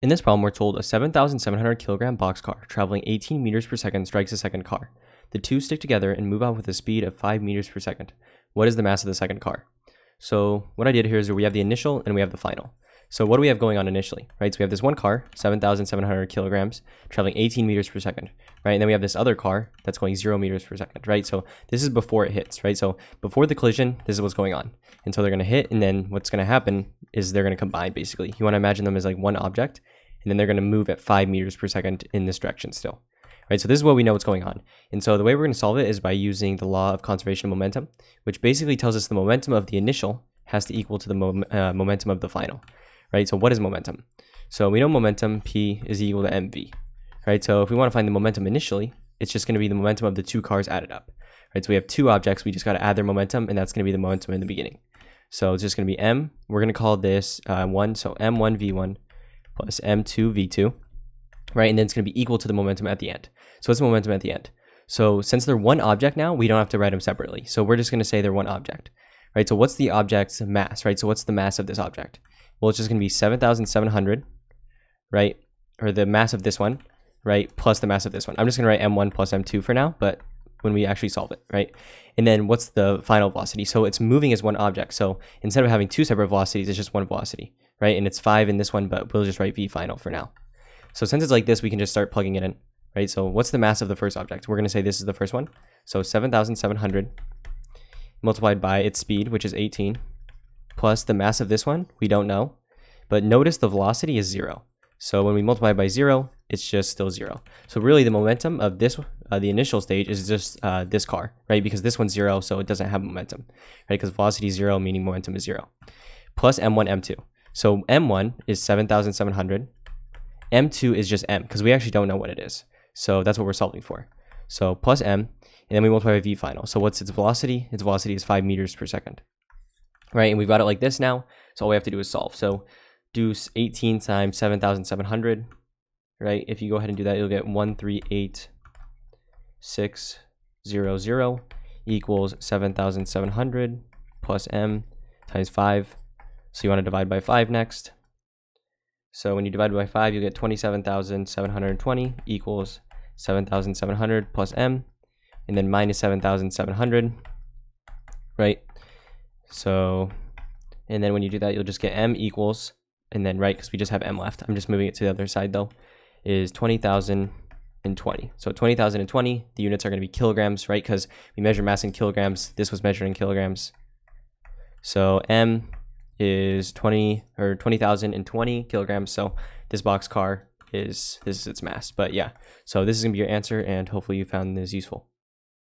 In this problem, we're told a 7,700 kilogram boxcar traveling 18 meters per second strikes a second car. The two stick together and move out with a speed of 5 meters per second. What is the mass of the second car? So what I did here is we have the initial and we have the final. So what do we have going on initially, right? So we have this one car, 7,700 kilograms, traveling 18 meters per second, right? And then we have this other car that's going zero meters per second, right? So this is before it hits, right? So before the collision, this is what's going on. And so they're going to hit, and then what's going to happen is they're going to combine, basically. You want to imagine them as like one object, and then they're going to move at five meters per second in this direction still. Right, so this is what we know what's going on. And so the way we're going to solve it is by using the law of conservation of momentum, which basically tells us the momentum of the initial has to equal to the uh, momentum of the final right? So what is momentum? So we know momentum P is equal to mv, right? So if we want to find the momentum initially, it's just going to be the momentum of the two cars added up, right? So we have two objects, we just got to add their momentum, and that's going to be the momentum in the beginning. So it's just going to be m, we're going to call this uh, 1, so m1v1 plus m2v2, right? And then it's going to be equal to the momentum at the end. So what's the momentum at the end? So since they're one object now, we don't have to write them separately. So we're just going to say they're one object, right? So what's the object's mass, right? So what's the mass of this object? Well, it's just going to be 7,700, right? Or the mass of this one, right? Plus the mass of this one. I'm just going to write m1 plus m2 for now, but when we actually solve it, right? And then what's the final velocity? So it's moving as one object. So instead of having two separate velocities, it's just one velocity, right? And it's five in this one, but we'll just write v final for now. So since it's like this, we can just start plugging it in, right? So what's the mass of the first object? We're going to say this is the first one. So 7,700 multiplied by its speed, which is 18, plus the mass of this one, we don't know. But notice the velocity is zero. So when we multiply by zero, it's just still zero. So really the momentum of this, uh, the initial stage is just uh, this car, right? Because this one's zero, so it doesn't have momentum, right? Because velocity is zero, meaning momentum is zero. Plus M1, M2. So M1 is 7,700. M2 is just M, because we actually don't know what it is. So that's what we're solving for. So plus M, and then we multiply by V final. So what's its velocity? Its velocity is 5 meters per second right? And we've got it like this now. So all we have to do is solve. So do 18 times 7,700, right? If you go ahead and do that, you'll get 138,600 equals 7,700 plus m times 5. So you want to divide by 5 next. So when you divide by 5, you get 27,720 equals 7,700 plus m, and then minus 7,700, right? So, and then when you do that, you'll just get m equals, and then right, because we just have m left, I'm just moving it to the other side though, is 20,020. So 20,020, the units are going to be kilograms, right? Because we measure mass in kilograms. This was measured in kilograms. So m is 20 or 20,020 kilograms. So this box car is this is its mass. But yeah, so this is gonna be your answer, and hopefully you found this useful.